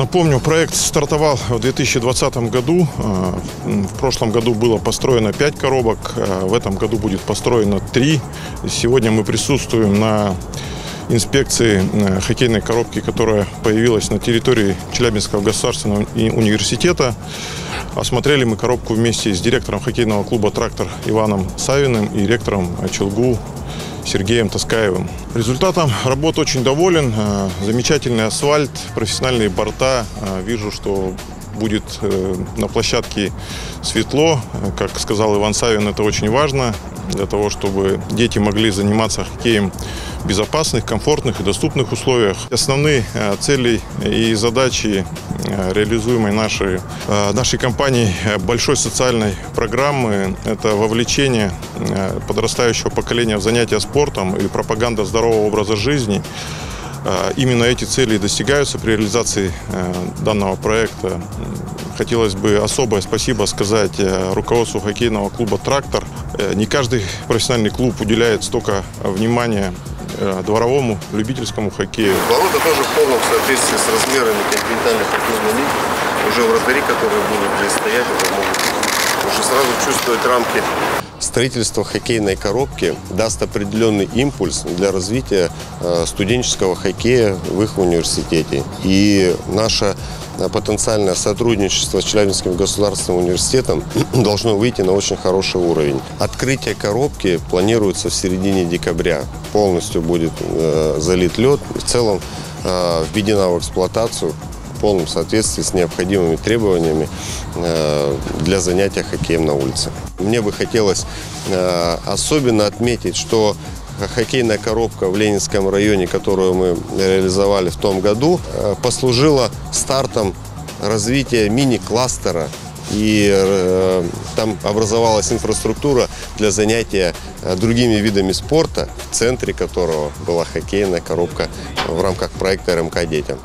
Напомню, проект стартовал в 2020 году. Э, В прошлом году было построено 5 коробок, э, в этом году будет построено 3. Сегодня мы присутствуем на инспекции э, хоккейной коробки, которая появилась на территории Челябинского государственного университета. Осмотрели мы коробку вместе с директором хоккейного клуба «Трактор» Иваном Савиным и ректором Челгу Сергеем Таскаевым. Результатом работы очень доволен. Э, Замечательный асфальт, профессиональные борта. Э, Вижу, что будет э, на площадке светло. Как сказал Иван Савин, это очень важно для того, чтобы дети могли заниматься хоккеем в безопасных, комфортных и доступных условиях. Основные э, цели и задачи э, реализуемой нашей, э, нашей компании большой социальной программы – это вовлечение подрастающего поколения в занятия спортом и пропаганда здорового образа жизни. Именно эти цели достигаются при реализации данного проекта. Хотелось бы особое спасибо сказать руководству хоккейного клуба «Трактор». Э, Не каждый профессиональный клуб уделяет столько внимания э, дворовому любительскому хоккею. Ворота тоже в полном соответствии с размерами континентальных хоккейной лиги. Уже вратари, которые будут здесь стоять, уже могут уже сразу чувствовать рамки. Строительство хоккейной коробки даст определенный импульс для развития э, студенческого хоккея в их университете. И наше э, потенциальное сотрудничество с Челябинским государственным университетом должно выйти на очень хороший уровень. Открытие коробки планируется в середине декабря. Полностью будет э, залит лед. В целом введена в эксплуатацию полном соответствии с необходимыми требованиями э, для занятия хоккеем на улице. Мне бы хотелось э, особенно отметить, что хоккейная коробка в Ленинском районе, которую мы реализовали в том году, э, послужила стартом развития мини-кластера и э, там образовалась инфраструктура для занятия другими видами спорта, в центре которого была хоккейная коробка в рамках проекта РМК «Детям».